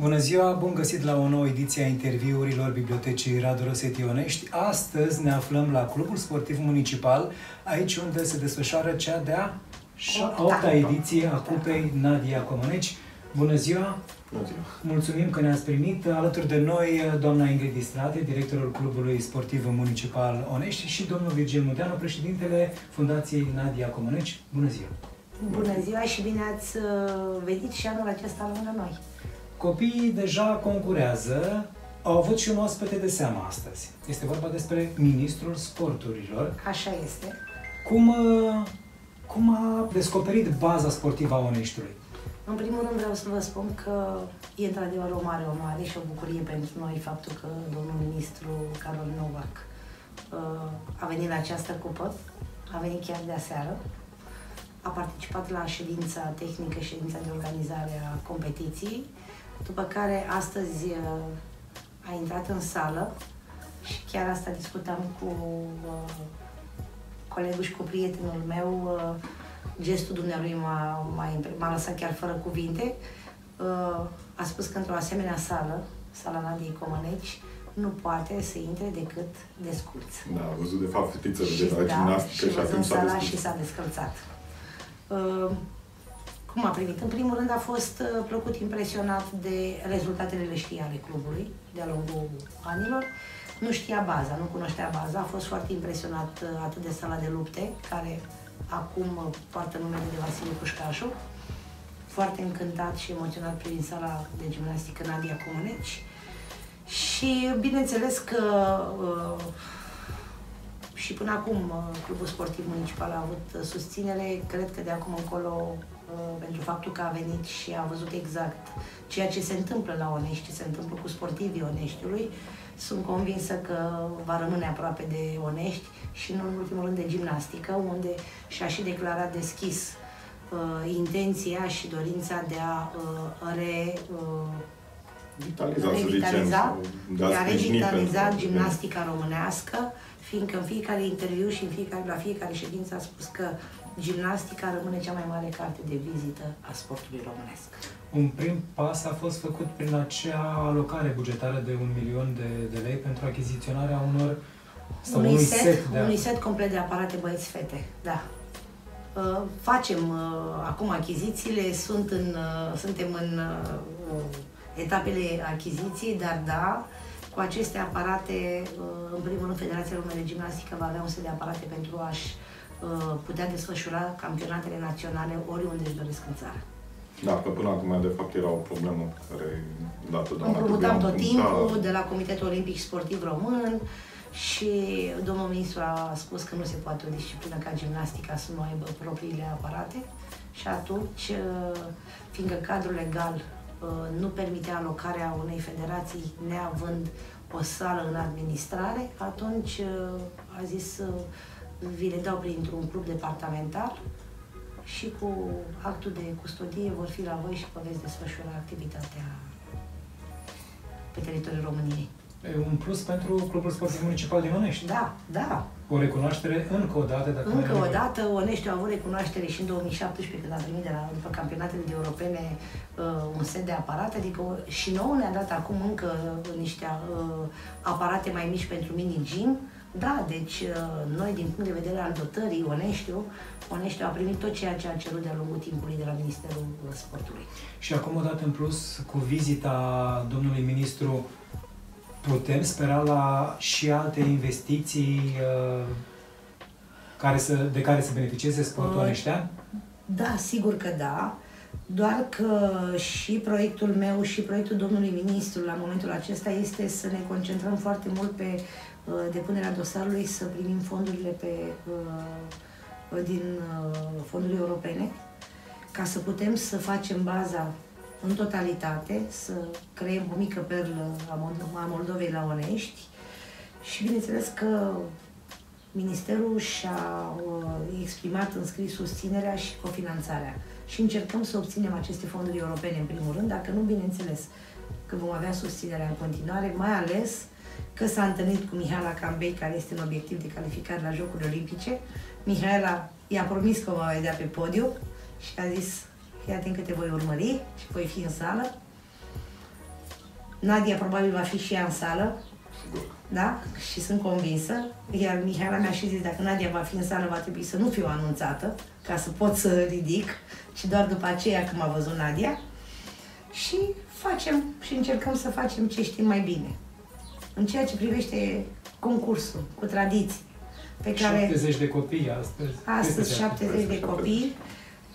Bună ziua, bun găsit la o nouă ediție a interviurilor Bibliotecii Radu Rosetti Onești. Astăzi ne aflăm la Clubul Sportiv Municipal, aici unde se desfășoară cea de-a opta ediție a Cupei Nadia Comăneci. Bună ziua! Bună ziua! Mulțumim că ne-ați primit. Alături de noi, doamna Ingrid Distrate, directorul Clubului Sportiv Municipal Onești și domnul Virgil Mudeanu, președintele Fundației Nadia Comăneci. Bună ziua! Bună ziua și bine ați uh, venit și anul acesta lângă noi. Copiii deja concurează, au avut și un oaspete de seamă astăzi. Este vorba despre Ministrul Sporturilor. Așa este. Cum, uh, cum a descoperit baza sportivă a Oneștiului? În primul rând vreau să vă spun că e într-adevăr o mare onoare și o bucurie pentru noi faptul că domnul ministru Carol Novak uh, a venit la această cupă, a venit chiar de aseară, a participat la ședința tehnică, ședința de organizare a competiției, după care astăzi uh, a intrat în sală și chiar asta discutam cu uh, colegul și cu prietenul meu. Uh, gestul dumnealui m-a, m-a, m-a lăsat chiar fără cuvinte. A spus că într-o asemenea sală, sala Nadiei Comăneci, nu poate să intre decât desculț. Da, a văzut de fapt fetițele de la da, gimnastică și, și atunci s-a descălțat. și s-a descălțat. Uh, cum a primit? În primul rând a fost uh, plăcut impresionat de rezultatele le știa ale clubului de-a lungul anilor. Nu știa baza, nu cunoștea baza, a fost foarte impresionat uh, atât de sala de lupte, care acum uh, poartă numele de Vasile Pușcașu, foarte încântat și emoționat privind sala de gimnastică Nadia Comuneci. Și bineînțeles că uh, și până acum uh, Clubul Sportiv Municipal a avut uh, susținere. Cred că de acum încolo, uh, pentru faptul că a venit și a văzut exact ceea ce se întâmplă la Onești, ce se întâmplă cu sportivii Oneștiului, sunt convinsă că va rămâne aproape de Onești și, nu în ultimul rând, de gimnastică, unde și-a și declarat deschis uh, intenția și dorința de a uh, re... Uh, Vitaliza, revitaliza, de a revitaliza gimnastica românească, fiindcă în fiecare interviu și în fiecare, la fiecare ședință a spus că gimnastica rămâne cea mai mare carte de vizită a sportului românesc. Un prim pas a fost făcut prin acea alocare bugetară de un milion de, de lei pentru achiziționarea unor sau unui, set, set de unui set complet de aparate băieți-fete, da. Uh, facem uh, acum achizițiile, sunt în, uh, suntem în uh, etapele achiziției, dar da, cu aceste aparate, uh, în primul rând, Federația Română de Gimnastică va avea un set de aparate pentru a-și uh, putea desfășura campionatele naționale oriunde își doresc în țară. Da, că până acum, de fapt, era o problemă care dată doamna Împrumutam tot timpul de la Comitetul Olimpic și Sportiv Român și domnul ministru a spus că nu se poate o disciplină ca gimnastica să nu aibă propriile aparate și atunci, uh, fiindcă cadrul legal Uh, nu permitea alocarea unei federații neavând o sală în administrare, atunci uh, a zis uh, vi le dau printr-un club departamental și cu actul de custodie vor fi la voi și vă veți desfășura activitatea pe teritoriul României. E un plus pentru Clubul Sportiv Municipal din Onești. Da, da. O recunoaștere încă o dată. Dacă încă o dată, Onești a avut recunoaștere și în 2017 când a primit de la, după campionatele de europene uh, un set de aparate, adică și nouă ne-a dat acum încă niște uh, aparate mai mici pentru mini-gym. Da, deci uh, noi din punct de vedere al dotării Oneștiu, Oneștiu a primit tot ceea ce a cerut de-a lungul timpului de la Ministerul Sportului. Și acum o dată în plus, cu vizita domnului ministru putem spera la și alte investiții uh, care să, de care să beneficieze sportul uh, Da, sigur că da. Doar că și proiectul meu și proiectul domnului ministru la momentul acesta este să ne concentrăm foarte mult pe uh, depunerea dosarului, să primim fondurile pe, uh, din uh, fonduri europene, ca să putem să facem baza în totalitate, să creăm o mică perlă a Moldovei la Onești. Și bineînțeles că Ministerul și-a uh, exprimat în scris susținerea și cofinanțarea și încercăm să obținem aceste fonduri europene în primul rând, dacă nu, bineînțeles, că vom avea susținerea în continuare, mai ales că s-a întâlnit cu Mihaela Cambei, care este în obiectiv de calificare la Jocurile Olimpice. Mihaela i-a promis că o va vedea pe podiu și a zis fii atent că te voi urmări și voi fi în sală. Nadia probabil va fi și ea în sală, Sigur. Da? Și sunt convinsă. Iar Mihaela mi-a și zis, dacă Nadia va fi în sală, va trebui să nu fiu anunțată, ca să pot să ridic, și doar după aceea când m-a văzut Nadia. Și facem și încercăm să facem ce știm mai bine. În ceea ce privește concursul cu tradiții, pe care... 70 de copii astăzi. Astăzi Peste 70 de Peste copii.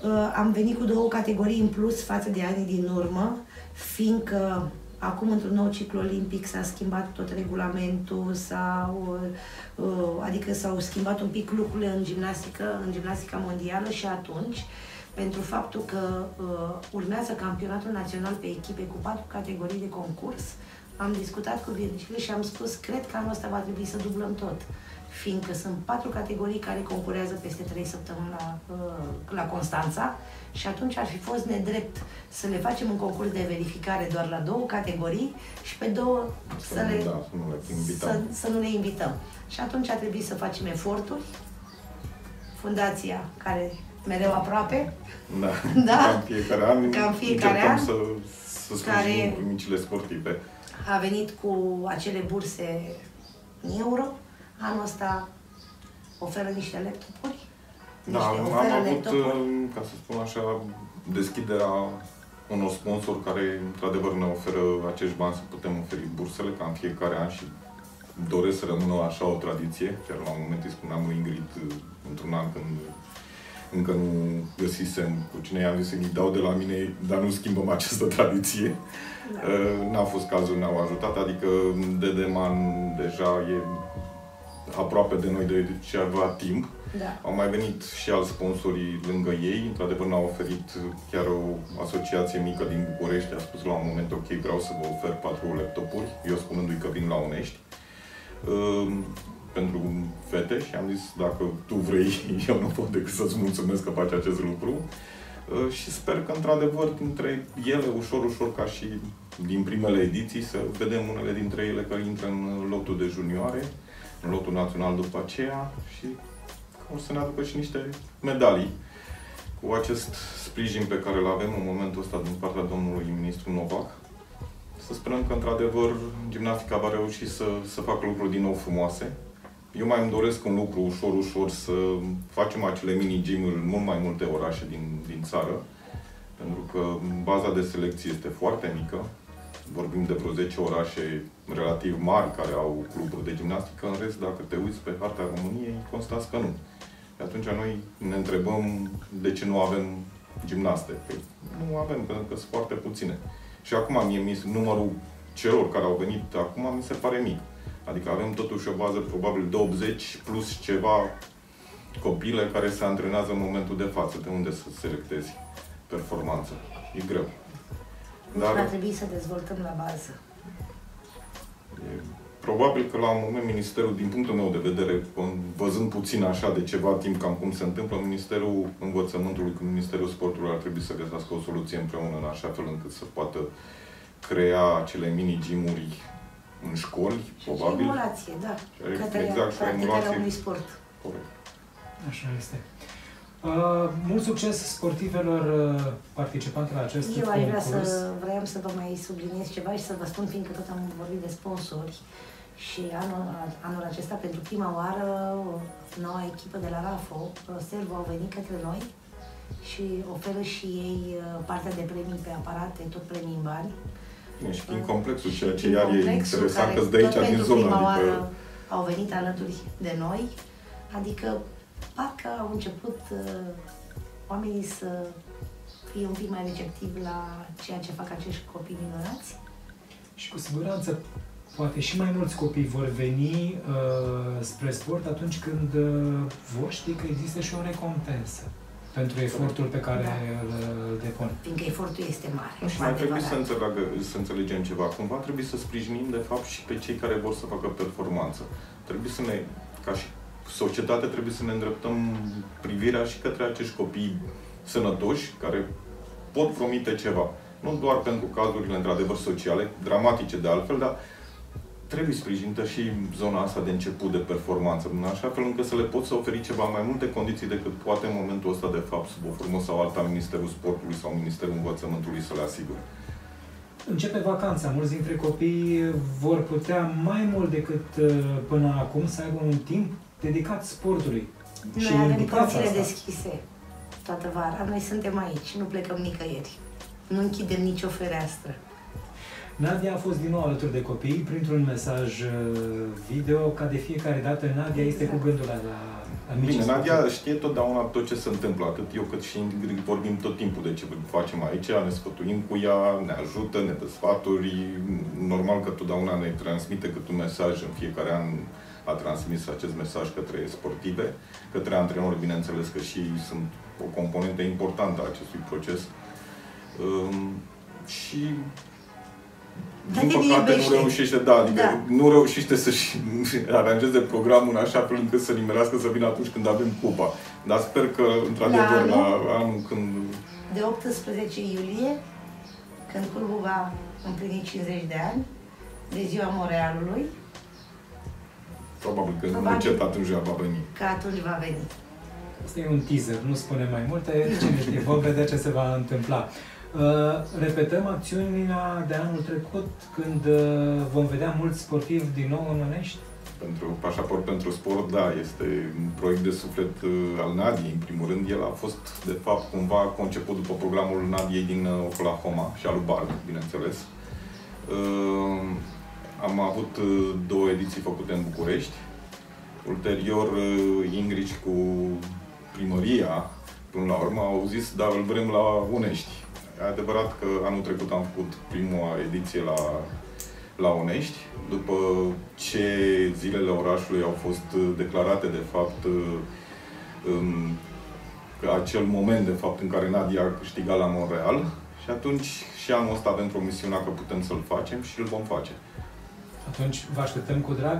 Uh, Am venit cu două categorii în plus față de anii din urmă, fiindcă acum într-un nou ciclu olimpic s-a schimbat tot regulamentul, s-au, uh, uh, adică s-au schimbat un pic lucrurile în gimnastică, în gimnastica mondială și atunci, pentru faptul că uh, urmează campionatul național pe echipe cu patru categorii de concurs, am discutat cu Virgil și am spus, cred că anul ăsta va trebui să dublăm tot fiindcă sunt patru categorii care concurează peste trei săptămâni la, uh, la Constanța și atunci ar fi fost nedrept să le facem un concurs de verificare doar la două categorii și pe două Să să, nu- le, da, să nu le invităm. să, să nu le invităm. Și atunci a trebuit să facem eforturi. Fundația, care mereu aproape, Da. Da. Ca în fiecare an Ca în fiecare încercăm an. să, să Care- sprijinim micile sportive. a venit cu acele burse în euro. Anul ăsta oferă niște laptopuri. Da, niște, am, oferă am avut, laptopuri. uh, ca să spun așa, deschiderea unor sponsori care, într-adevăr, ne oferă acești bani să putem oferi bursele ca în fiecare an și doresc să rămână așa o tradiție. Chiar la un moment îi spuneam lui Ingrid, uh, într-un an când încă nu găsisem cu cine i-am zis să-i dau de la mine, dar nu schimbăm această tradiție. Da. Uh, N-a fost cazul, ne-au ajutat, adică Dedeman deja e aproape de noi de ceva timp. Da. Au mai venit și alți sponsori lângă ei, într-adevăr ne-au oferit chiar o asociație mică din București, a spus la un moment, ok, vreau să vă ofer patru laptopuri, eu spunându-i că vin la Unești, uh, pentru fete și am zis, dacă tu vrei, eu nu pot decât să-ți mulțumesc că faci acest lucru. Uh, și sper că, într-adevăr, dintre ele, ușor, ușor, ca și din primele ediții, să vedem unele dintre ele care intră în lotul de junioare, în lotul național după aceea și o să ne aducă și niște medalii cu acest sprijin pe care îl avem în momentul ăsta din partea domnului ministru Novac. Să sperăm că, într-adevăr, gimnastica va reuși să, să facă lucruri din nou frumoase. Eu mai îmi doresc un lucru ușor, ușor, să facem acele mini gym în mult mai multe orașe din, din țară, pentru că baza de selecție este foarte mică. Vorbim de vreo 10 orașe relativ mari care au cluburi de gimnastică, în rest, dacă te uiți pe harta României, constați că nu. Și atunci noi ne întrebăm de ce nu avem gimnaste. Păi nu avem, pentru că sunt foarte puține. Și acum mie mi numărul celor care au venit acum mi se pare mic. Adică avem totuși o bază probabil de 80 plus ceva copile care se antrenează în momentul de față. De unde să selectezi performanță? E greu. Dar... Dar ar trebui să dezvoltăm la bază. e, probabil că la un moment Ministerul, din punctul meu de vedere, văzând puțin așa de ceva timp cam cum se întâmplă, Ministerul Învățământului cu Ministerul Sportului ar trebui să găsească o soluție împreună în așa fel încât să poată crea acele mini-gimuri în școli, probabil. Emulație, da. Și- Către exact, și practicarea emulație. unui sport. Corect. Așa este. Uh, mult succes sportivelor uh, participante la acest Eu aș vrea concurs. să vreau să vă mai subliniez ceva și să vă spun, fiindcă tot am vorbit de sponsori, și anul, anul acesta, pentru prima oară, noua echipă de la RAFO, Servo, au venit către noi și oferă și ei uh, partea de premii pe aparate, tot premii în bani. Bine, și prin complexul, ceea ce Prin iar e complexul interesant, care că de aici tot din pentru zonă, prima adică... oară au venit alături de noi, adică parcă au început uh, oamenii să fie un pic mai receptivi la ceea ce fac acești copii minunați. Și cu siguranță, poate și mai mulți copii vor veni uh, spre sport atunci când uh, vor ști că există și o recompensă pentru efortul pe care Da. îl, îl depun. Fiindcă efortul este mare. Și cu mai trebuie adevărat. să, înțeleagă, să înțelegem ceva. Cumva trebuie să sprijinim, de fapt, și pe cei care vor să facă performanță. Trebuie să ne, ca și societate, trebuie să ne îndreptăm privirea și către acești copii sănătoși, care pot promite ceva. Nu doar pentru cazurile, într-adevăr, sociale, dramatice de altfel, dar trebuie sprijinită și zona asta de început de performanță, în așa fel încât să le poți să oferi ceva mai multe condiții decât poate în momentul ăsta, de fapt, sub o formă sau alta, Ministerul Sportului sau Ministerul Învățământului să le asigure. Începe vacanța. Mulți dintre copii vor putea mai mult decât uh, până acum să aibă un timp dedicat sportului. Noi avem porțile deschise toată vara. Noi suntem aici, nu plecăm nicăieri. Nu închidem nicio fereastră. Nadia a fost din nou alături de copii printr-un mesaj uh, video, ca de fiecare dată Nadia este exact. cu gândul la, la Bine, Nadia știe totdeauna tot ce se întâmplă, atât eu cât și Ingrid vorbim tot timpul de ce facem aici, ne sfătuim cu ea, ne ajută, ne dă sfaturi, normal că totdeauna ne transmite cât un mesaj în fiecare an a transmis acest mesaj către sportive, către antrenori, bineînțeles că și sunt o componentă importantă a acestui proces. Um, și din păcate nu reușește, da, adică da. nu reușește să-și aranjeze programul în așa fel încât să nimerească să vină atunci când avem cupa. Dar sper că, într-adevăr, la, la anul când... De 18 iulie, când clubul va împlini 50 de ani, de ziua Montrealului, Probabil că Probabil încet atunci va veni. Că atunci va veni. Asta e un teaser, nu spune mai multe, cine știe, vom vedea ce se va întâmpla. Uh, repetăm acțiunea de anul trecut, când uh, vom vedea mulți sportivi din nou în Onești? Pentru pașaport pentru sport, da, este un proiect de suflet uh, al Nadiei, în primul rând. El a fost, de fapt, cumva conceput după programul Nadiei din Oklahoma și al lui Bard, bineînțeles. Am avut două ediții făcute în București. Ulterior, Ingrid cu primăria, până la urmă, au zis, da, îl vrem la Unești. E adevărat că anul trecut am făcut prima ediție la, la Unești, după ce zilele orașului au fost declarate, de fapt, în, că acel moment, de fapt, în care Nadia a câștigat la Montreal, și atunci și anul ăsta avem promisiunea că putem să-l facem și îl vom face. Atunci vă așteptăm cu drag.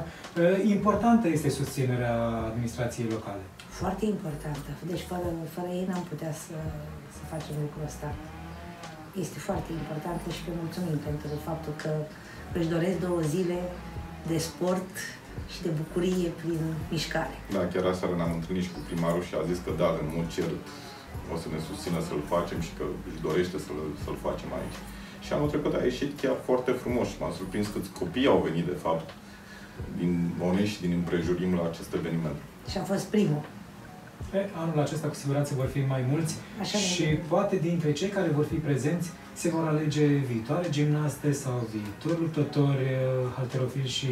Importantă este susținerea administrației locale. Foarte importantă. Deci fără, fără ei n-am putea să, să facem lucrul ăsta este foarte importantă și vă mulțumim pentru faptul că își doresc două zile de sport și de bucurie prin mișcare. Da, chiar aseară ne-am întâlnit și cu primarul și a zis că da, în mod cert o să ne susțină să-l facem și că își dorește să-l, să-l facem aici. Și anul trecut a ieșit chiar foarte frumos și m-a surprins câți copii au venit, de fapt, din Onești și din împrejurim la acest eveniment. Și a fost primul. E, anul acesta cu siguranță vor fi mai mulți Așa și de. poate dintre cei care vor fi prezenți se vor alege viitoare gimnaste sau viitori luptători, halterofili și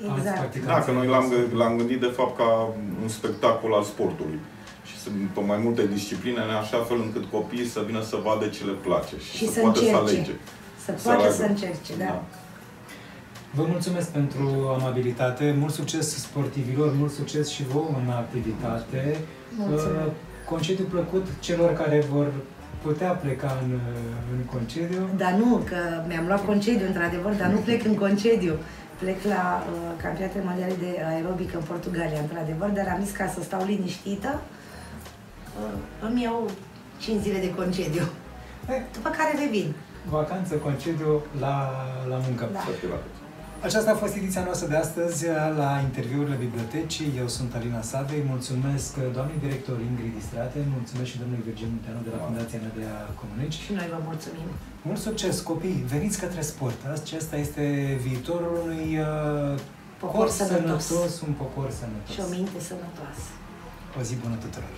exact. alți practicanți. Da, că noi l-am, l-am gândit de fapt ca un spectacol al sportului și sunt pe mai multe discipline, în așa fel încât copiii să vină să vadă ce le place și, și să, să poată încerce. să alege. Să, să poată să încerce, da. da. Vă mulțumesc pentru amabilitate, mult succes sportivilor, mult succes și vouă în activitate. Mulțumesc. Uh, concediu plăcut celor care vor putea pleca în, în concediu. Dar nu, că mi-am luat concediu, într-adevăr, dar nu plec în concediu. Plec la uh, campionatele mondiale de aerobic în Portugalia, într-adevăr, dar am zis ca să stau liniștită, uh, îmi iau 5 zile de concediu. E, După care revin. Vacanță, concediu la, la muncă. Da. Aceasta a fost ediția noastră de astăzi la interviurile bibliotecii. Eu sunt Alina Savei. Mulțumesc doamnei director Ingrid Distrate, mulțumesc și domnului Virgin Munteanu de la Fundația Nădea Comunici. Și noi vă mulțumim. Mult succes, copii! Veniți către sport. Acesta este viitorul unui uh, popor sănătos. sănătos, un popor sănătos. Și o minte sănătoasă. O zi bună tuturor!